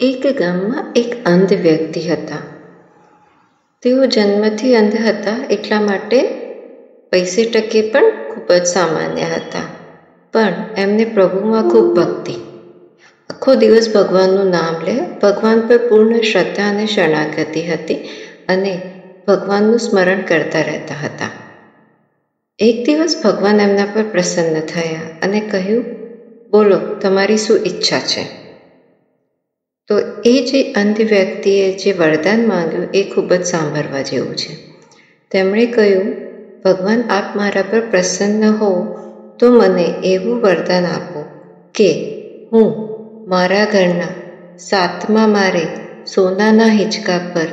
એક ગામમાં એક અંધ વ્યક્તિ હતા. તેઓ જન્મથી અંધ હતા એટલા માટે પૈસે ટકે પણ ખૂબ જ સામાન્ય હતા. પણ એમને પ્રભુમાં ખૂબ ભક્તિ. આખો દિવસ ભગવાનનું નામ લે, ભગવાન પર પૂર્ણ શ્રદ્ધા અને શરણાગતિ હતી અને ભગવાનનું સ્મરણ કરતા રહેતા હતા. એક દિવસ ભગવાન એમના પર પ્રસન્ન થયા અને કહ્યું, બોલો, તમારી શું ઈચ્છા છે? તો એ જે અંધ વ્યક્તિએ જે વરદાન માંગ્યું એ ખૂબ જ સાંભળવા જેવું છે. તેમણે કહ્યું, ભગવાન, આપ મારા પર પ્રસન્ન હો, તો મને એવું વરદાન આપો કે હું મારા ઘરના સાતમા મારે સોનાના હિંચકા પર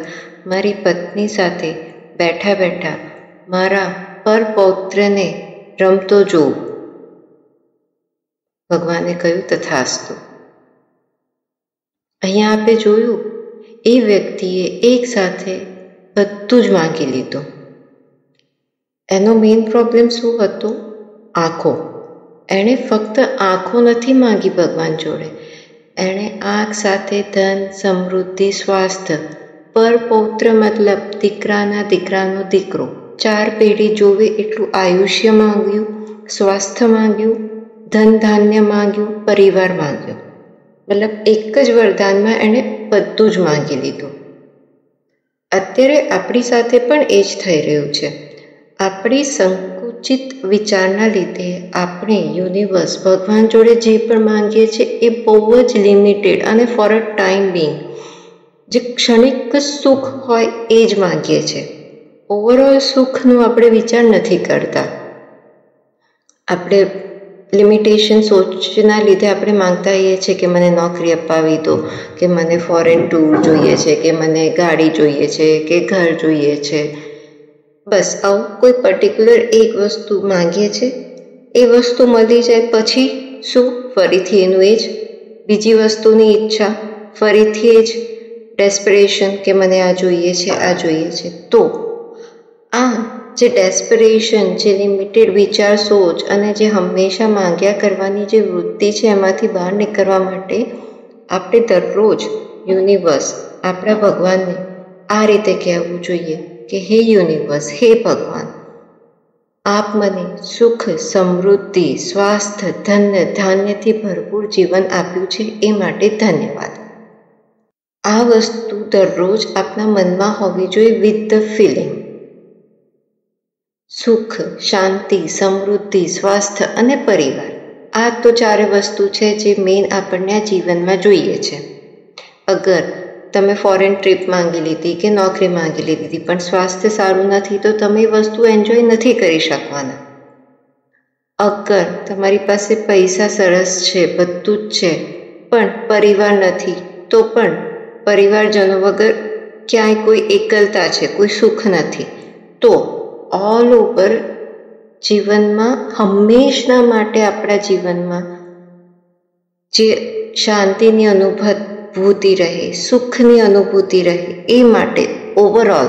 મારી પત્ની સાથે બેઠા બેઠા મારા પરપૌત્રને રમતો જોઉં. ભગવાને કહ્યું, તથાસ્તુ. અહીંયા આપણે જોયું એ વ્યક્તિએ એક સાથે બધું જ માંગી લીધું એનો મેઇન પ્રોબ્લેમ શું હતો આંખો એણે ફક્ત આંખો નથી માંગી ભગવાન જોડે એણે આંખ સાથે ધન સમૃદ્ધિ સ્વાસ્થ્ય પર પૌત્ર મતલબ દીકરાના દીકરાનો દીકરો ચાર પેઢી જોવે એટલું આયુષ્ય માંગ્યું સ્વાસ્થ્ય માંગ્યું ધન ધાન્ય માંગ્યું પરિવાર માંગ્યો મતલબ એક જ વરદાનમાં એણે બધું જ માંગી લીધું. અત્યારે આપણી સાથે પણ એ જ થઈ રહ્યું છે. આપણી સંકુચિત વિચારના લીધે આપણે યુનિવર્સ ભગવાન જોડે જે પણ માંગીએ છીએ એ બહુ જ લિમિટેડ અને ફોર અ ટાઈમ બિંગ. જે ક્ષણિક સુખ હોય એ જ માંગીએ છીએ. ઓવરઓલ સુખનો આપણે વિચાર નથી કરતા. આપણે લિમિટેશન સોચના લીધે આપણે માંગતા હોઈએ છીએ કે મને નોકરી અપાવી દો, કે મને ફોરેન ટૂર જોઈએ છે, કે મને ગાડી જોઈએ છે, કે ઘર જોઈએ છે. બસ, આવું કોઈ પર્ટિક્યુલર એક વસ્તુ માંગીએ છીએ એ વસ્તુ મળી જાય પછી શું? ફરીથી એનું એ જ? બીજી વસ્તુની ઈચ્છા? ફરીથી એ જ? ડેસ્પિરેશન કે મને આ જોઈએ છે, આ જોઈએ છે. તો આ જે ડેસ્પિરેશન જે લિમિટેડ વિચાર સોચ અને જે હંમેશા માંગ્યા કરવાની જે વૃત્તિ છે એમાંથી બહાર નીકળવા માટે આપણે દરરોજ યુનિવર્સ આપણા ભગવાનને આ રીતે કહેવું જોઈએ કે હે યુનિવર્સ હે ભગવાન, આપ મને સુખ, સમૃદ્ધિ, સ્વાસ્થ્ય ધન્ય ધાન્યથી ભરપૂર જીવન આપ્યું છે એ માટે ધન્યવાદ. આ વસ્તુ દરરોજ આપના મનમાં હોવી જોઈએ વિથ ધ ફિલિંગ સુખ, શાંતિ, સમૃદ્ધિ, સ્વાસ્થ્ય અને પરિવાર. આ તો ચારે વસ્તુ છે જે મેઇન આપણને આ જીવનમાં જોઈએ છે. અગર તમે ફોરેન ટ્રીપ માંગી લીધી કે નોકરી માંગી લીધી પણ સ્વાસ્થ્ય સારું નથી, તો તમે વસ્તુ એન્જોય નથી કરી શકવાના. અગર તમારી પાસે પૈસા સરસ છે, બધું જ છે, પણ પરિવાર નથી, તો પણ પરિવારજનો વગર ક્યાંય કોઈ એકલતા છે, કોઈ સુખ નથી, તો ઓલ ઓવર જીવનમાં, હંમેશના માટે આપણા જીવનમાં જે શાંતિની અનુભૂતિ રહે, સુખની અનુભૂતિ રહે, એ માટે ઓવરઓલ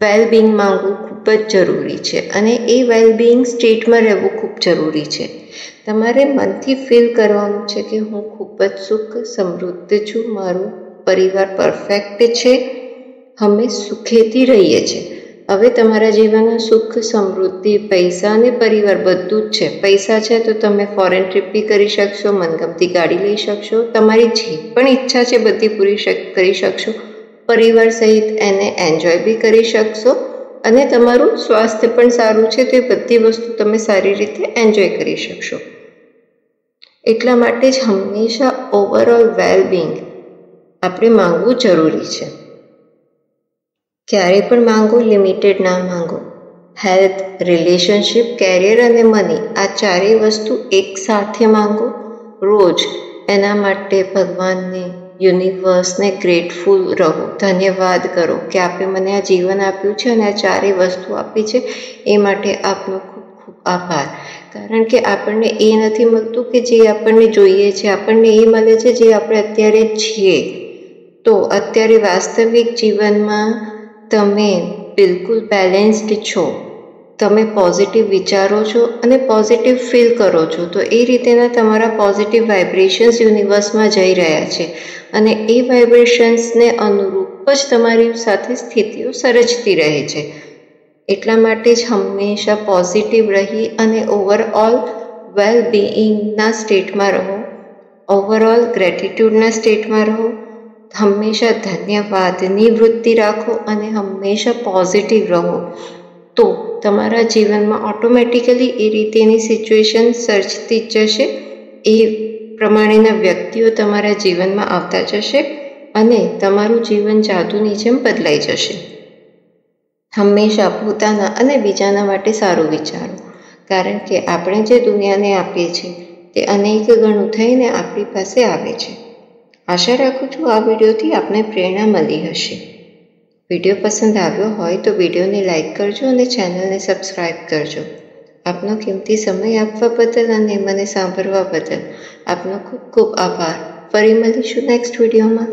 વેલબિંગ માંગવું ખૂબ જ જરૂરી છે. અને એ વેલબિંગ સ્ટેટમાં રહેવું ખૂબ જરૂરી છે. તમારે મનથી ફીલ કરવાનું છે કે હું ખૂબ જ સુખ, સમૃદ્ધ છું, મારું પરિવાર પરફેક્ટ છે, અમે સુખેથી રહીએ છીએ. હવે તમારા જીવનમાં સુખ, સમૃદ્ધિ, પૈસા અને પરિવાર બધું જ છે. પૈસા છે તો તમે ફોરેન ટ્રીપ બી કરી શકશો, મનગમતી ગાડી લઈ શકશો, તમારી જે પણ ઈચ્છા છે બધી પૂરી કરી શકશો. પરિવાર સહિત એને એન્જોય બી કરી શકશો અને તમારું સ્વાસ્થ્ય પણ સારું છે તો એ બધી વસ્તુ તમે સારી રીતે એન્જોય કરી શકશો. એટલા માટે જ હંમેશા ઓવરઓલ વેલબિંગ આપણે માંગવું જરૂરી છે. ક્યારે પણ માંગો લિમિટેડ ના માંગો. હેલ્થ રિલેશનશિપ કેરિયર અને મની આ ચારેય વસ્તુ એક સાથે માંગો. રોજ એના માટે ભગવાનને યુનિવર્સને ગ્રેટફુલ રહો. ધન્યવાદ કરો કે આપે મને આ જીવન આપ્યું છે અને આ ચારેય વસ્તુ આપી છે. એ માટે આપનો ખૂબ ખૂબ આભાર. કારણ કે આપણને એ નથી મળતું કે જે આપણને જોઈએ છે, આપણને એ મળે છે જે આપણે અત્યારે છીએ. તો અત્યારે વાસ્તવિક જીવનમાં તમે બિલકુલ બેલેન્સ્ડ છો. તમે પોઝિટિવ વિચારો છો અને પોઝિટિવ ફીલ કરો છો. તો એ રીતેના તમારા પોઝિટિવ વાઇબ્રેશન્સ યુનિવર્સમાં જઈ રહ્યા છે. અને એ વાઇબ્રેશન્સને અનુરૂપ જ તમારી સાથે સ્થિતિઓ સર્જતી રહે છે. એટલા માટે જ હંમેશા પોઝિટિવ રહી અને ઓવરઓલ વેલ બિઈંગના સ્ટેટમાં રહો. ઓવરઓલ ગ્રેટિટ્યૂડના સ્ટેટમાં રહો. હંમેશા ધન્યવાદની વૃત્તિ રાખો અને હંમેશા પોઝિટિવ રહો. તો તમારા જીવનમાં ઓટોમેટિકલી એ રીતેની સિચ્યુએશન સર્જતી જશે. એ પ્રમાણેના વ્યક્તિઓ તમારા જીવનમાં આવતા જશે અને તમારું જીવન જાદુની જેમ બદલાઈ જશે. હંમેશા પોતાના અને બીજાના માટે સારું વિચારો. કારણ કે આપણે જે દુનિયાને આપીએ છીએ તે અનેક ગણું થઈને આપણી પાસે આવે છે. આશા રાખું છું આ વિડીયોથી આપને પ્રેરણા મળી હશે. વીડિયો પસંદ આવ્યો હોય તો વિડીયોને લાઇક કરજો અને ચેનલને સબસ્ક્રાઈબ કરજો. આપનો કિંમતી સમય આપવા બદલ અને મને સાંભળવા બદલ આપનો ખૂબ ખૂબ આભાર. ફરી મળીશું નેક્સ્ટ વિડીયોમાં.